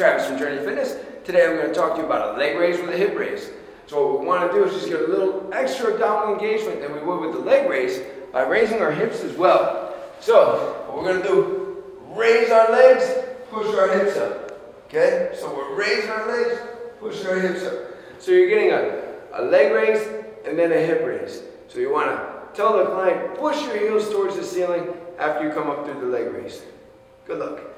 Travis from Journey Fitness. Today I'm going to talk to you about a leg raise with a hip raise. So what we want to do is just get a little extra abdominal engagement than we would with the leg raise by raising our hips as well. So what we're going to do, raise our legs, push our hips up. Okay? So we're raising our legs, pushing our hips up. So you're getting a, a leg raise and then a hip raise. So you want to tell the client, push your heels towards the ceiling after you come up through the leg raise. Good luck.